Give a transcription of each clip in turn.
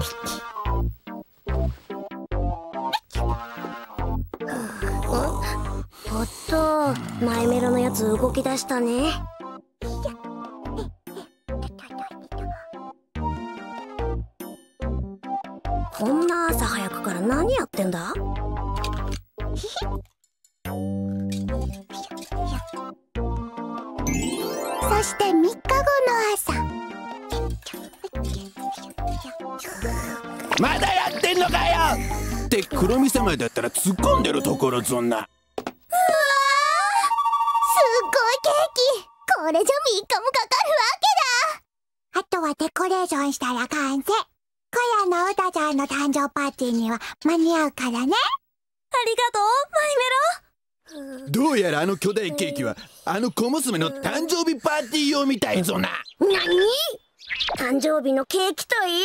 おっとマイメロのやつ動き出したねこんな朝早くから何やってんだまだやってんのかよ！って黒見様だったら突っ込んでるところそんな。すっごいケーキ。これじゃ3日もかかるわけだ。あとはデコレーションしたら完成。今夜のうたちゃんの誕生パーティーには間に合うからね。ありがとうどうやらあの巨大ケーキはあの小娘の誕生日パーティー用みたいぞな。マイメロ何？誕生日のケーキといえ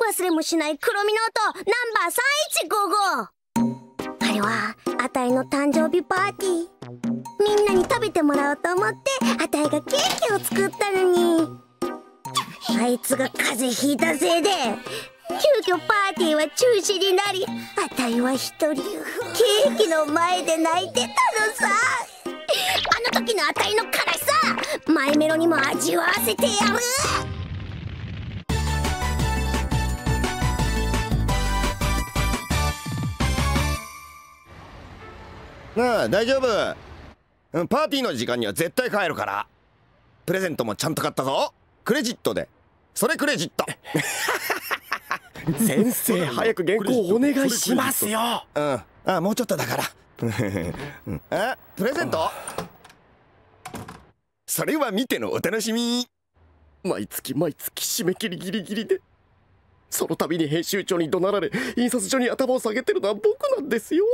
ば忘れもしない黒みの音ナンバー3155あれはあたいの誕生日パーティー。みんなに食べてもらおうと思ってあたいがケーキを作ったのに。あいつが風邪ひいたせいで急遽パーティーは中止になりあたいは一人ケーキの前で泣いてたのさ。あの時のあたいの悲しさマイメロにも味わわせてやる。なあ大丈夫。うんパーティーの時間には絶対帰るから。プレゼントもちゃんと買ったぞ。クレジットで。それクレジット。先生早く原稿お願いしますよ。うん。あもうちょっとだから。う んあプレゼント？それは見てのお楽しみ。毎月毎月締め切りギリギリで。その度に編集長に怒鳴られ印刷所に頭を下げてるのは僕なんですよ。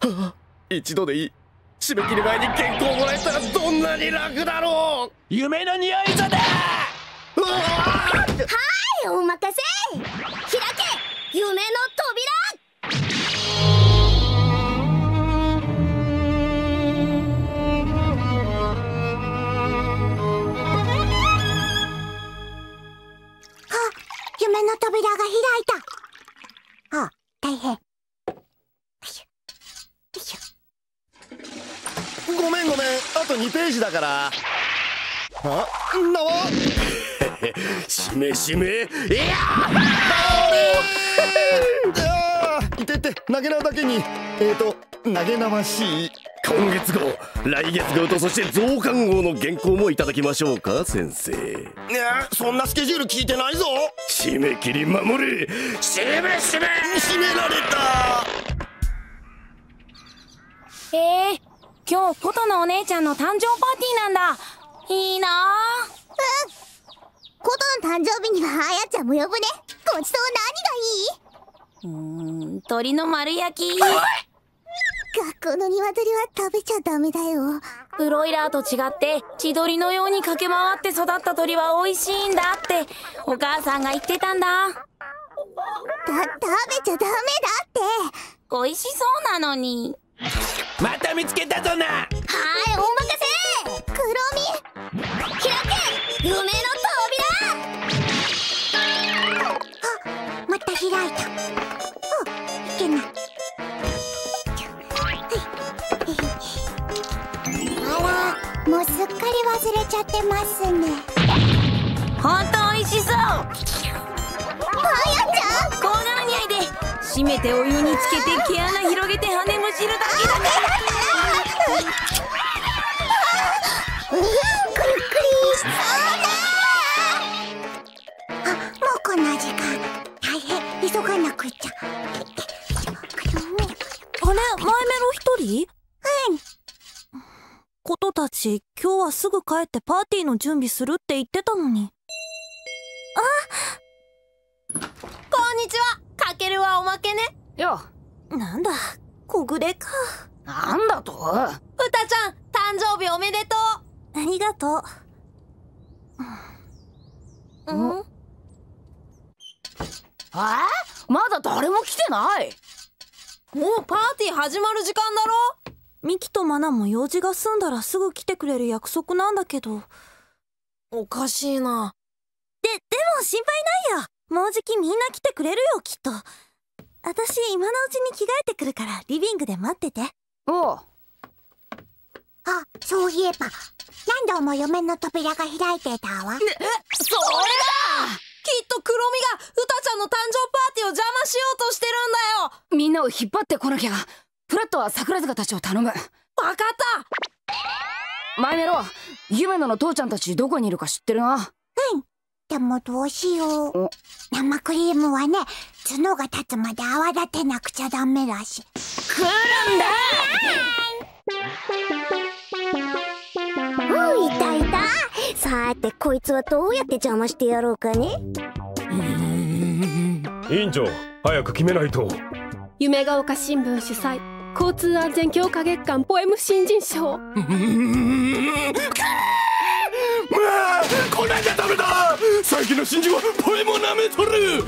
はあ一度でいい。締め切り前に原稿もらえたらどんなに楽だろう。夢の匂いぞだ。はいお任せ。開け。夢の扉。あ夢の扉が開いた。あ大変よいしょよいしょごめんごめん。あと2ページだから。あなわしめしめ。いやあーいてって投げ縄だけに。えーと投げ縄しい。今月号来月号とそして増刊号の原稿もいただきましょうか先生。いやそんなスケジュール聞いてないぞ。締め切り守れ。締め締め。締められた。えー、今日ポトのお姉ちゃんの誕生パーティーなんだ。いいな。あコトの誕生日にはあやちゃんも呼ぶね。ごちそううーん鶏の丸焼き。何がいい学校の鶏は食べちゃダメだよ。ブロイラーと違って千鳥のように駆け回って育った鳥は美味しいんだって。お母さんが言ってたんだ。だ食べちゃダメだって。美味しそうなのにまた見つけたぞな。はいお任せ。黒み開け夢のまた開いた。あいけないあらもうすっかり忘れちゃってますね。ほんと美味しそう締めてお湯につけて毛穴広げて羽むしるだけだねうんくるくりあもうこんな時間大変急がなくっちゃあれマイメロ一人うんことたち今日はすぐ帰ってパーティーの準備するって言ってたのにあこんにちは。かけるはおまけね。よ。なんだ小暮か。なんだと？うたちゃん誕生日おめでとありがとう。ううん？え？まだ誰も来てない？もうパーティー始まる時間だろ？ミキとマナも用事が済んだらすぐ来てくれる約束なんだけど。おかしいな。ででも心配ないよもうじきみんな来てくれるよきっと。私今のうちに着替えてくるからリビングで待ってて。おう。あそういえば何度も嫁の扉が開いてたわ。それだ。きっとクロミがウタちゃんの誕生パーティーを邪魔しようとしてるんだよ。みんなを引っ張ってこなきゃ。フラットは桜塚たちを頼む。わかった。マイメロ夢野の父ちゃんたちどこにいるか知ってるな？でもどうしよう。お。生クリームはね角が立つまで泡立てなくちゃダメらし。い来るんだ！うん。いたい。たさてこいつはどうやって邪魔してやろうかね。委員長早く決めないと。夢が丘新聞主催交通安全強化月間ポエム新人賞。まあこないじゃダメだ最近の新人はポエムを舐めとる。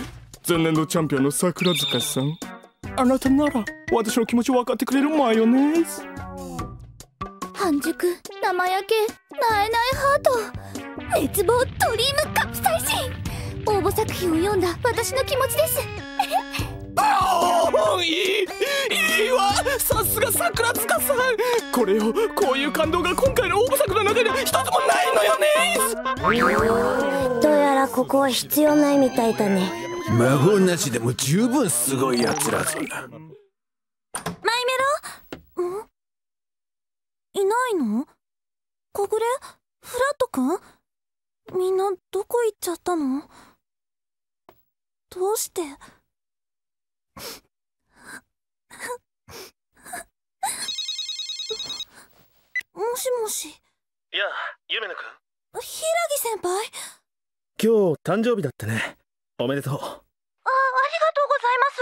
前年度チャンピオンの桜塚さん。あなたなら私の気持ち分かってくれるマヨネーズ。半熟生焼けなえないハート。熱望ドリームカプサイシン。応募作品を読んだ私の気持ちです。ああいいいいわさすが桜塚さん。これよこういう感動が今回の応募作の中で一つもないのよねどうやらここは必要ないみたいだね。魔法なしでも十分すごいやつらぞなマイメロ？ん？いないの？小暮？フラットくん？みんなどこ行っちゃったの？どうして？もしもし。やあ夢野くん？柊先輩？今日誕生日だってね。おめでとう。あありがとうございます。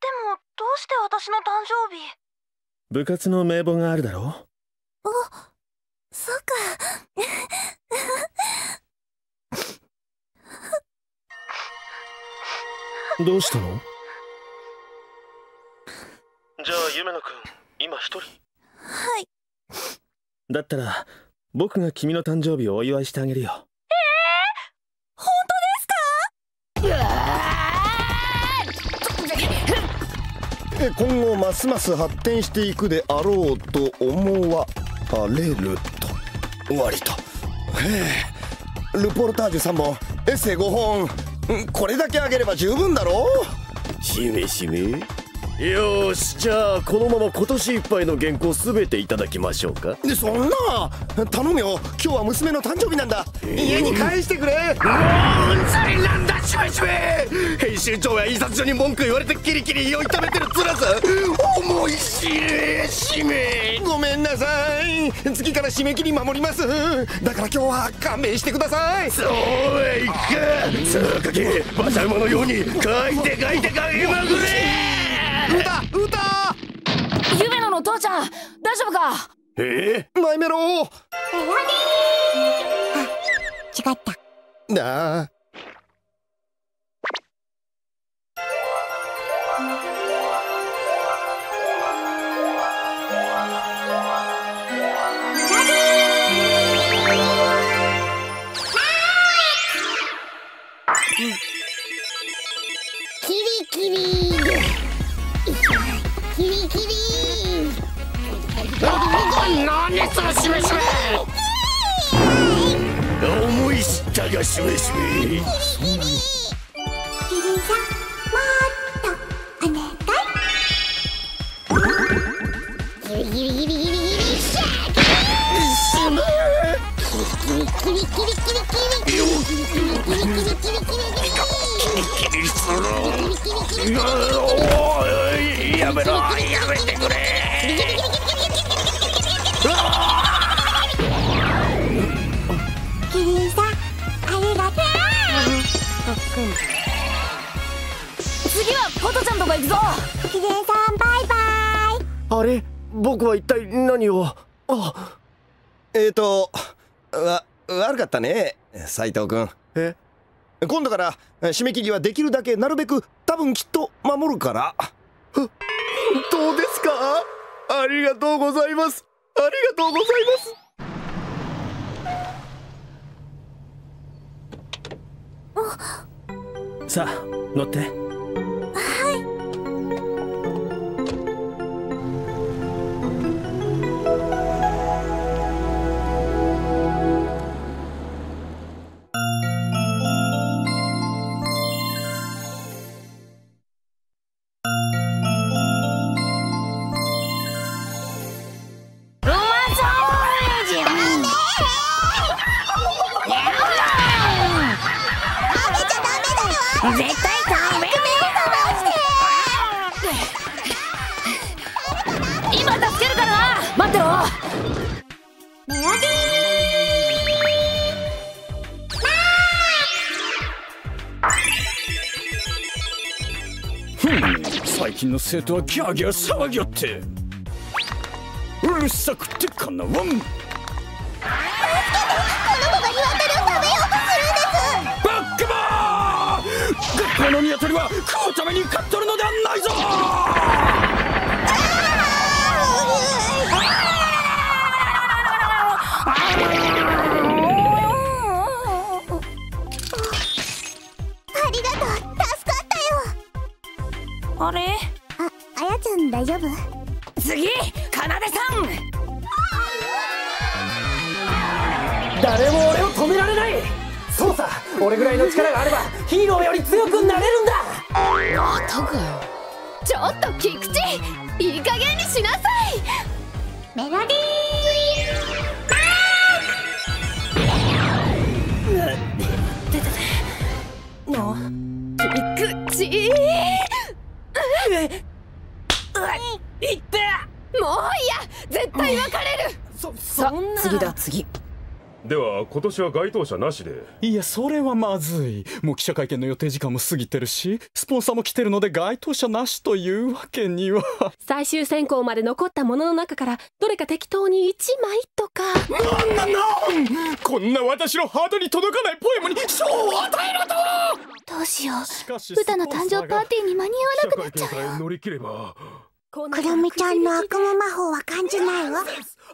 でもどうして私の誕生日？部活の名簿があるだろあそっか。どうしたの？じゃあ夢野くん今一人？はい。だったら僕が君の誕生日をお祝いしてあげるよ。本当ですか？え今後ますます発展していくであろうと思われると終わりと。へえルポルタージュ3本エッセイ5本うんこれだけあげれば十分だろう？しめしめよーしじゃあこのまま今年いっぱいの原稿すべていただきましょうか。でそんな頼むよ。今日は娘の誕生日なんだ、家に返してくれ。うんざりなんだしめしめ編集長や印刷所に文句言われてキリキリ胃を痛めてる辛さ思い知れしめ。ごめんなさい。次から締め切り守ります。だから今日は勘弁してください。そうはいか。さあ書け馬車馬のように書いて書いて書きまくれ歌歌。夢野の父ちゃん大丈夫か？えマイメロ。違った。なあ何そのしめしめ思い知ったがしめしめキリンさんもっとお願いギリギリギリギリギリシャーキリキリキリキリキリキリキリキリキリキリキリキリキリキリキリするおいやめろやめて。くれ行くぞ。うキリンさんバイバイ。あれ僕は一体何を？あえーとわ悪かったね斉藤君え？今度から締め切りはできるだけなるべく多分きっと守るから。本当ですか？ありがとうございます。ありがとうございます。さあ乗って最近の生徒はギャーギャー騒ぎよって。うるさくてかなわん。この子が鶏を食べようとするんですバックバー学校の鶏は食うために飼っとるのではないぞ！丈夫？次かなでさん！誰も俺を止められない！そうさ俺ぐらいの力があればヒーローより強くなれるんだ！またかよ。ちょっと菊池！いい加減にしなさい！メロディ今年は該当者なしで。いやそれはまずい。もう記者会見の予定時間も過ぎてるしスポンサーも来てるので該当者なしというわけには。最終選考まで残ったものの中からどれか適当に1枚とか。なんなんなんこんな私のハートに届かないポエムに賞を与えろと！どうしよう。しかし歌の誕生パーティーに間に合わなくなっちゃう。乗り切ればくくるみちゃんの悪夢魔法は感じないわ。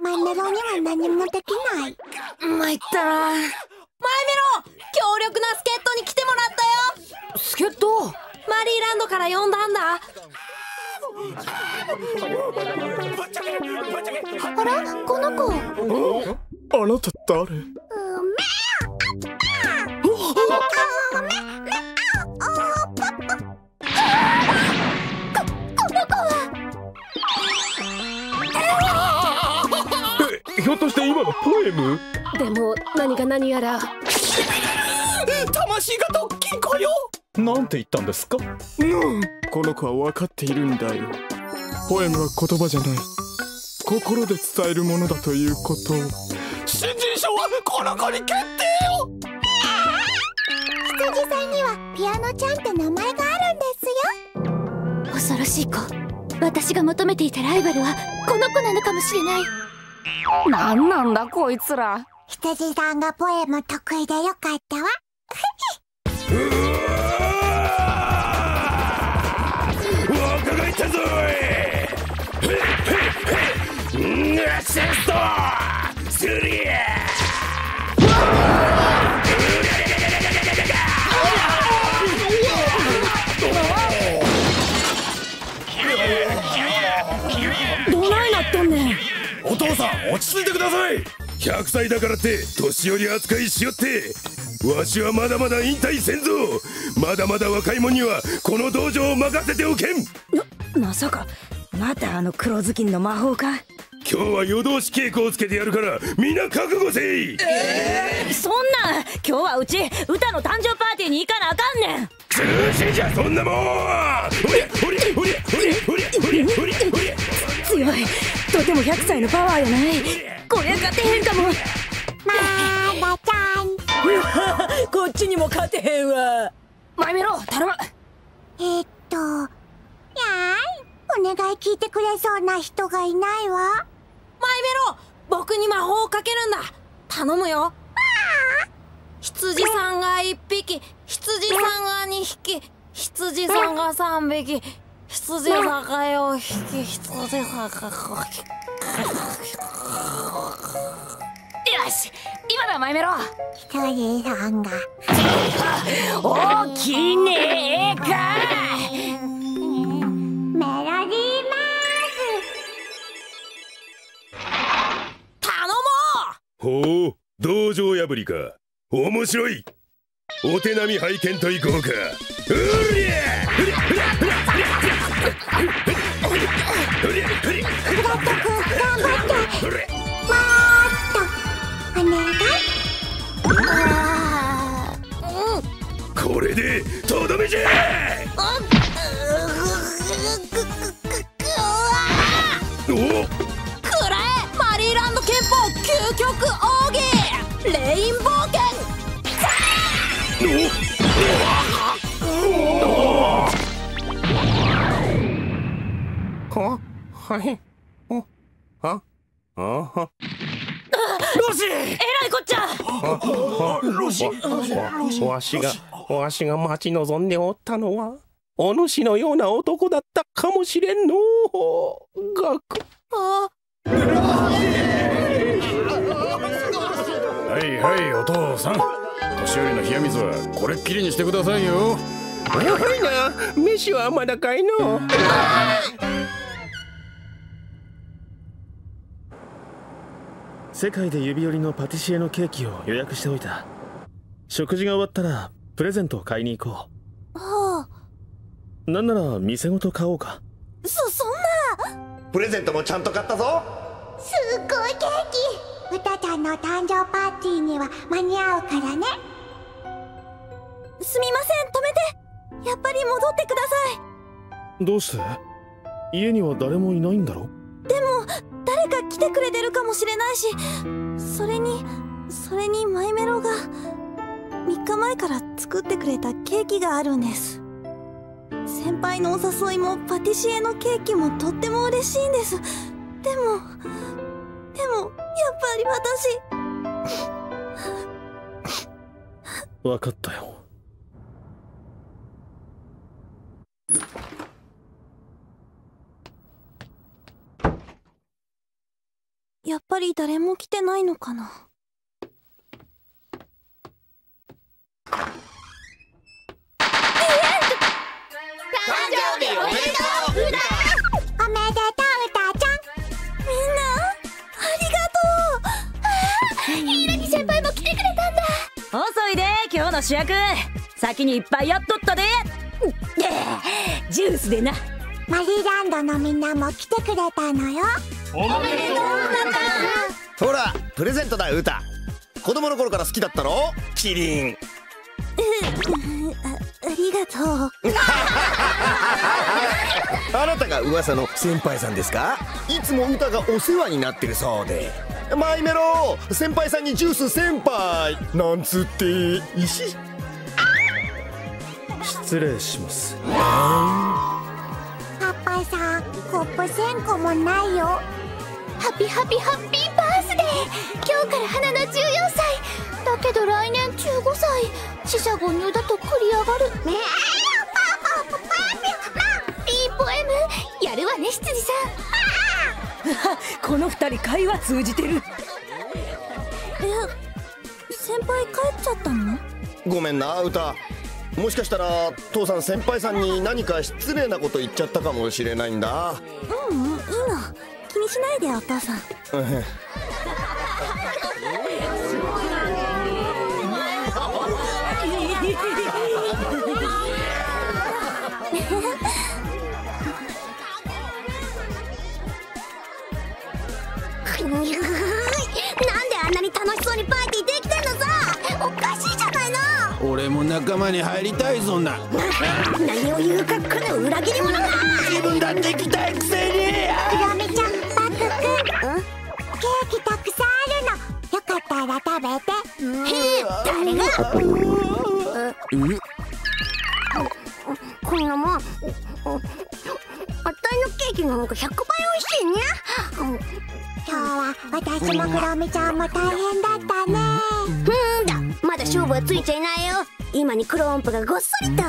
マイメロには何もできない。参った。なマイメロ強力な助っ人に来てもらったよ。助っ人？マリーランドから呼んだんだ。あら？この子？あなた誰？えひょっとして今のポエム？でも何が何やら。魂がドッキンコよ！なんて言ったんですか？うん。この子は分かっているんだよ。ポエムは言葉じゃない。心で伝えるものだということを。新人賞はこの子に決定よ！羊さんにはピアノちゃんって名前があるんですよ。恐ろしい子。私が求めていたライバルはこの子なのかもしれないなんなんだこいつら。羊さんがポエム得意でよかったわ。若返ったぞい落ち着いてください。100歳だからって年寄り扱いしよって。わしはまだまだ引退せんぞ。まだまだ若い者にはこの道場を任せておけん。ままさか。またあの黒ずきんの魔法か？今日は夜通し稽古をつけてやるから皆覚悟せい、えー、そんな。今日はうち歌の誕生パーティーに行かなあかんねん。通信じゃそんなもん。ほりゃほりゃほりゃほりゃほりゃほりゃおりゃ。強い。とても100歳のパワーやない。こりゃ勝てへんかも。まだちゃん。こっちにも勝てへんわ。マイメロ頼む。えーっとやーい。お願い聞いてくれそうな人がいないわ。マイメロ僕に魔法をかけるんだ。頼むよ。羊さんが1匹羊さんが2匹羊さんが3匹羊さんが4匹羊さんが5匹よし今だマイメロ羊さんが大きいねえかメロディーマー。頼もほう。道場破りか。面白い。お手並み拝見といこうか。うりゃこれでとどめじゃはいおああ。はロシえらいこっちゃ！ロシわしがわしが待ち望んでおったのはお主のような男だったかもしれんのガクあはいはいお父さん年寄りの冷や水はこれっきりにしてくださいよおいな飯はまだかいの世界で指折りのパティシエのケーキを予約しておいた。食事が終わったらプレゼントを買いに行こはあうなんなら店ごと買おうか。そそんな。プレゼントもちゃんと買ったぞ。すっごいケーキ。歌ちゃんの誕生パーティーには間に合うからね。すみません止めて。やっぱり戻ってくださどうして？家には誰もいないんだろ？いでも誰か来てくれてるかもしれないしそれにそれにマイメロが3日前から作ってくれたケーキがあるんです。先輩のお誘いもパティシエのケーキもとっても嬉しいんです。でもでもやっぱり私。分かったよやっぱり誰も来てないのかな。誕生日おめでとううだおめでとううたちゃんみんなありがとうヒイラギ先輩も来てくれたんだ遅いで今日の主役先にいっぱいやっとったでジュースでなマリーランドのみんなも来てくれたのよおめでとうほらプレゼントだウタ子供の頃から好きだったろ？キリン。あありがとう。あなたが噂の先輩さんですか？いつも歌がお世話になってるそうで。マイメロ先輩さんにジュース先輩。なんつって。石？失礼します。パパさんコップ1000個もないよ。ハピハピハッピ今日から花の14歳。だけど来年15歳。四捨五入だと繰り上がる。ねえいいポエムやるわね執事さこの二人会話通じてるえ先輩帰っちゃったのごめんな歌もしかしたら父さん先輩さんに何か失礼なこと言っちゃったかもしれないんだううんいいの気にしないでお父さんなんであんなに楽しそうにパーティーできてんのさ。おかしいじゃないの。俺も仲間に入りたいぞな何を言うかこの裏切り者が。自分だって行きたいくせに誰が？こんなもんあたいのケーキの方が100倍美味しいね今日は私もクロミちゃんも大変だったねうんだまだ勝負はついちゃいないよ今に黒音符がごっそりと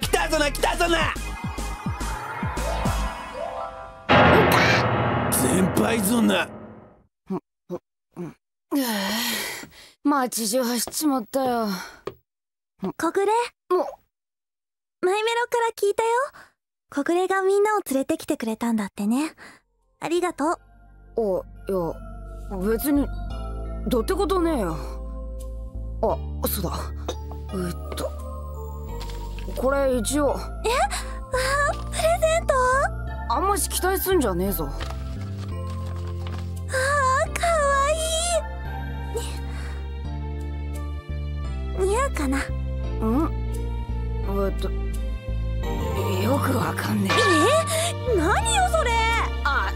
来たぞな来たぞな先輩ぞな街中走っちまったよ。小暮？マイメロから聞いたよ。小暮がみんなを連れてきてくれたんだってね。ありがとう。あいや別にどうってことねえよ。あそうだ。えっとこれ一応。え？あープレゼント？あんまし期待すんじゃねえぞ。あー似合うかな？うん。えっとよくわかんねえ。何よそれ！あ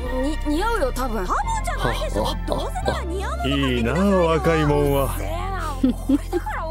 に似合うよ多分。多分じゃないでしょどうせなら似合ういいな若いもんは。これだから